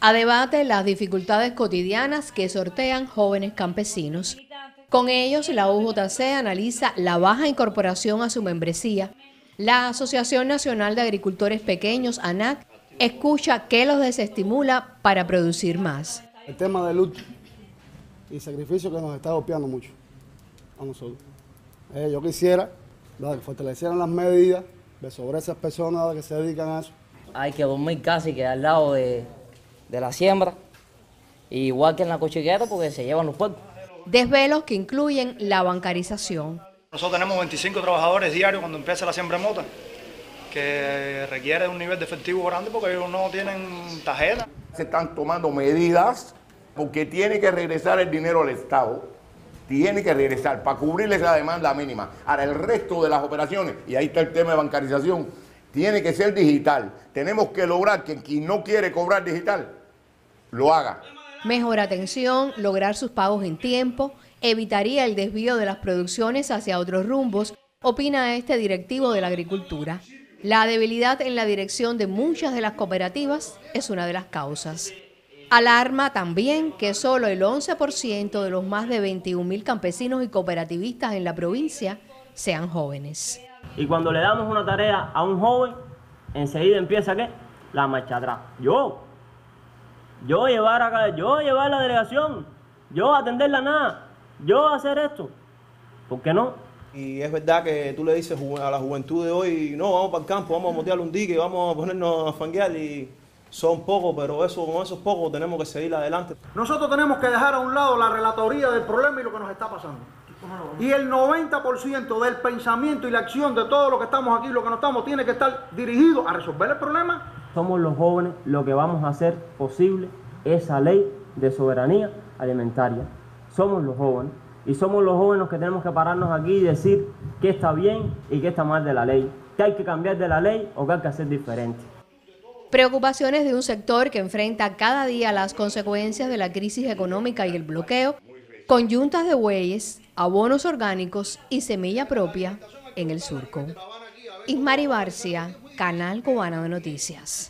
a debate las dificultades cotidianas que sortean jóvenes campesinos. Con ellos, la UJC analiza la baja incorporación a su membresía. La Asociación Nacional de Agricultores Pequeños, ANAC, escucha qué los desestimula para producir más. El tema de luto y sacrificio que nos está golpeando mucho a nosotros. Eh, yo quisiera que fortalecieran las medidas de sobre esas personas que se dedican a eso. Hay que dormir casi que al lado de, de la siembra, igual que en la cochiqueta porque se llevan los puercos. Desvelos que incluyen la bancarización. Nosotros tenemos 25 trabajadores diarios cuando empieza la siembra mota, que requiere un nivel de efectivo grande porque ellos no tienen tarjeta. Se están tomando medidas porque tiene que regresar el dinero al Estado, tiene que regresar para cubrir esa demanda mínima. Ahora, el resto de las operaciones, y ahí está el tema de bancarización, tiene que ser digital. Tenemos que lograr que quien no quiere cobrar digital, lo haga. Mejor atención, lograr sus pagos en tiempo, evitaría el desvío de las producciones hacia otros rumbos, opina este directivo de la agricultura. La debilidad en la dirección de muchas de las cooperativas es una de las causas. Alarma también que solo el 11% de los más de 21 mil campesinos y cooperativistas en la provincia sean jóvenes. Y cuando le damos una tarea a un joven, enseguida empieza ¿qué? La marcha atrás. Yo, yo llevar acá, yo llevar la delegación, yo atender la nada, yo hacer esto. ¿Por qué no? Y es verdad que tú le dices a la juventud de hoy, no, vamos para el campo, vamos a motear un dique, vamos a ponernos a fanguear y son pocos, pero eso, con esos pocos tenemos que seguir adelante. Nosotros tenemos que dejar a un lado la relatoría del problema y lo que nos está pasando. Y el 90% del pensamiento y la acción de todos los que estamos aquí, lo que no estamos, tiene que estar dirigido a resolver el problema. Somos los jóvenes lo que vamos a hacer posible esa ley de soberanía alimentaria. Somos los jóvenes y somos los jóvenes que tenemos que pararnos aquí y decir qué está bien y qué está mal de la ley, qué hay que cambiar de la ley o qué hay que hacer diferente. Preocupaciones de un sector que enfrenta cada día las consecuencias de la crisis económica y el bloqueo, con yuntas de bueyes, abonos orgánicos y semilla propia en el surco. Ismari Barcia, Canal Cubano de Noticias.